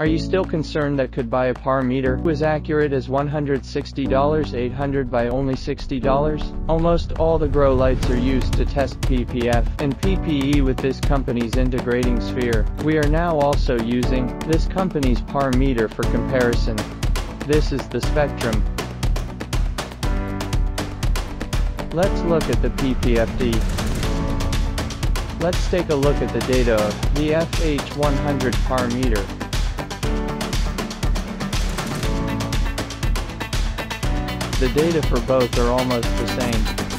Are you still concerned that could buy a par meter is accurate as $160 800 by only $60? Almost all the grow lights are used to test PPF and PPE with this company's integrating sphere. We are now also using this company's par meter for comparison. This is the spectrum. Let's look at the PPFD. Let's take a look at the data of the FH100 par meter. The data for both are almost the same.